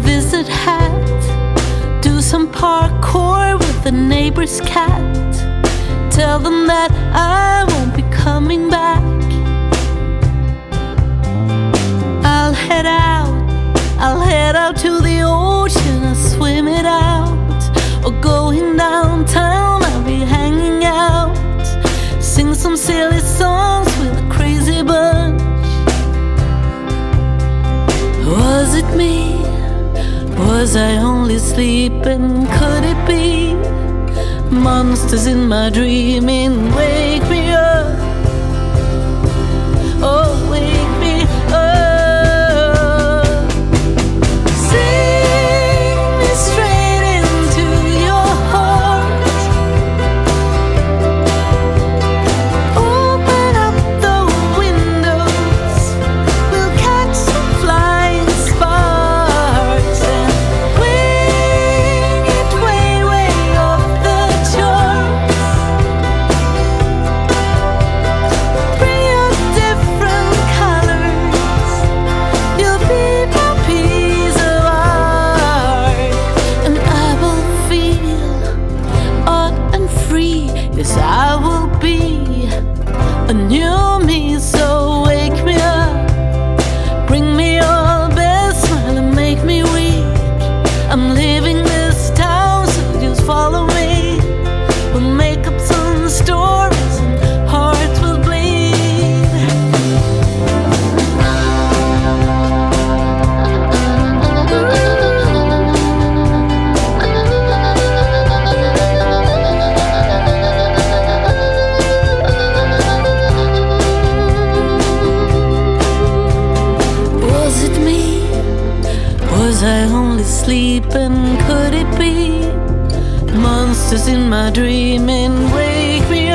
visit hat. Do some parkour with the neighbor's cat. Tell them that I won't be coming back. I'll head out, I'll head out to the ocean, I'll swim it out. Or going downtown, I'll be hanging out. Sing some silly songs with a crazy bunch. Was it me? Was I only sleeping? Could it be? Monsters in my dreaming, wake me up. I only sleeping? Could it be monsters in my dreaming? Wake me